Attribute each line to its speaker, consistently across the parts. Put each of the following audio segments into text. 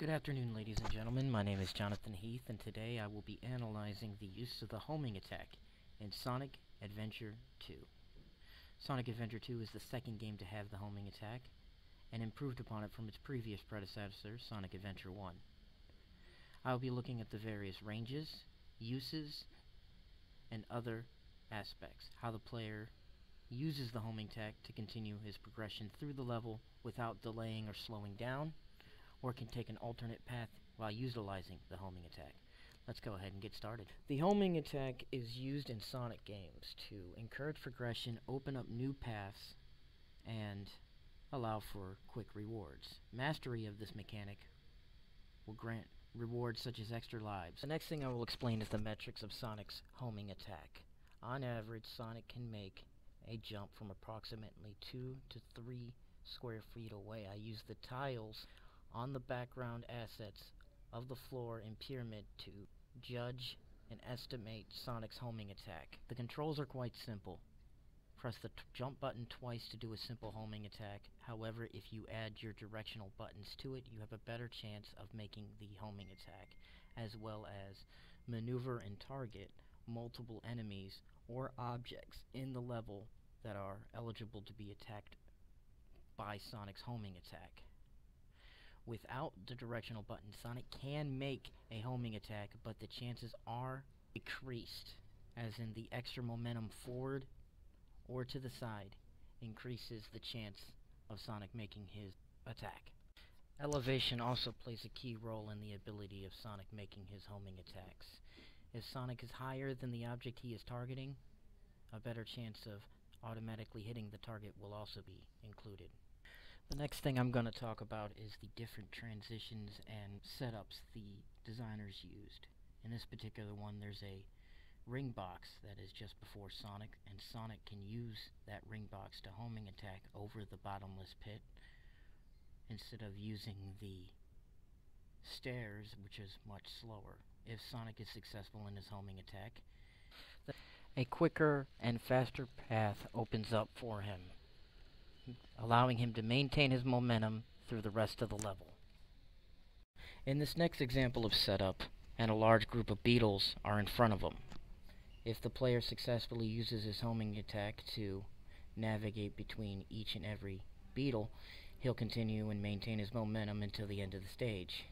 Speaker 1: Good afternoon, ladies and gentlemen. My name is Johnathan Heath, and today I will be analyzing the use of the homing attack in Sonic Adventure 2. Sonic Adventure 2 is the second game to have the homing attack, and improved upon it from its previous predecessor, Sonic Adventure 1. I will be looking at the various ranges, uses, and other aspects, how the player uses the homing attack to continue his progression through the level without delaying or slowing down, or can take an alternate path while utilizing the homing attack. Let's go ahead and get started. The homing attack is used in Sonic games to encourage progression, open up new paths, and allow for quick rewards. Mastery of this mechanic will grant rewards such as extra lives. The next thing I will explain is the metrics of Sonic's homing attack. On average, Sonic can make a jump from approximately 2 to 3 square feet away. I use the tiles on the background assets of the floor and pyramid to judge and estimate Sonic's homing attack. The controls are quite simple. Press the jump button twice to do a simple homing attack. However, if you add your directional buttons to it, you have a better chance of making the homing attack, as well as maneuver and target multiple enemies or objects in the level that are eligible to be attacked by Sonic's homing attack. Without the directional button, Sonic can make a homing attack, but the chances are decreased, as in the extra momentum forward or to the side increases the chance of Sonic making his attack. Elevation also plays a key role in the ability of Sonic making his homing attacks. If Sonic is higher than the object he is targeting, a better chance of automatically hitting the target will also be included. The next thing I'm going to talk about is the different transitions and setups the designers used. In this particular one, there's a ring box that is just before Sonic, and Sonic can use that ring box to homing attack over the bottomless pit instead of using the stairs, which is much slower. If Sonic is successful in his homing attack, a quicker and faster path opens up for him allowing him to maintain his momentum through the rest of the level. In this next example of setup, and a large group of beetles are in front of him. If the player successfully uses his homing attack to navigate between each and every beetle, he'll continue and maintain his momentum until the end of the stage.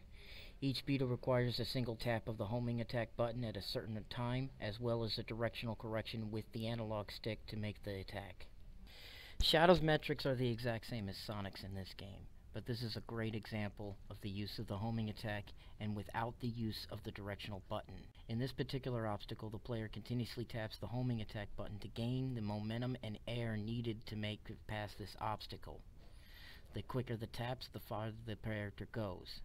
Speaker 1: Each beetle requires a single tap of the homing attack button at a certain time, as well as a directional correction with the analog stick to make the attack. Shadow's metrics are the exact same as Sonic's in this game, but this is a great example of the use of the homing attack and without the use of the directional button. In this particular obstacle, the player continuously taps the homing attack button to gain the momentum and air needed to make it past this obstacle. The quicker the taps, the farther the character goes.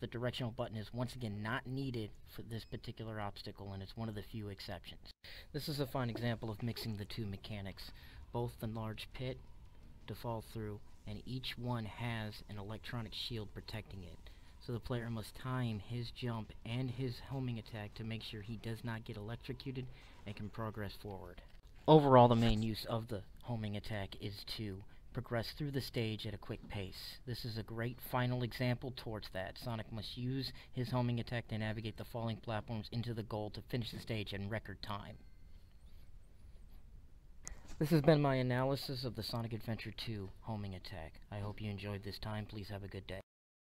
Speaker 1: The directional button is once again not needed for this particular obstacle and it's one of the few exceptions. This is a fine example of mixing the two mechanics both the large pit to fall through, and each one has an electronic shield protecting it. So the player must time his jump and his homing attack to make sure he does not get electrocuted and can progress forward. Overall, the main use of the homing attack is to progress through the stage at a quick pace. This is a great final example towards that. Sonic must use his homing attack to navigate the falling platforms into the goal to finish the stage in record time. This has been my analysis of the Sonic Adventure 2 homing attack. I hope you enjoyed this time. Please have a good day.